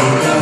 to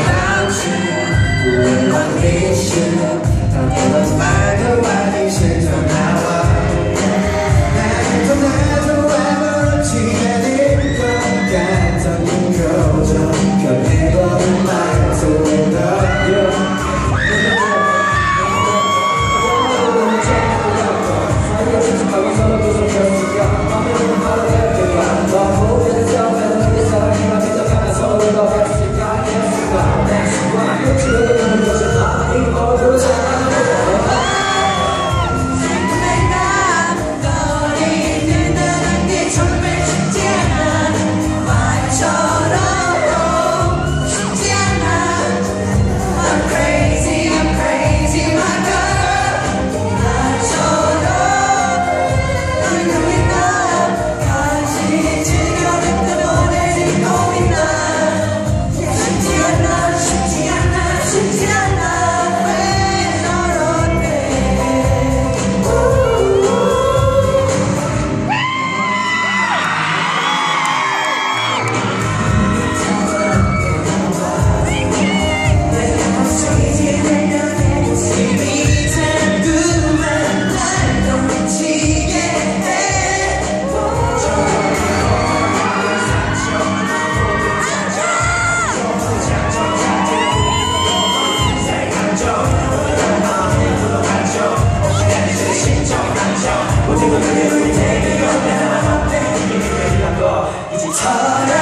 이제 전화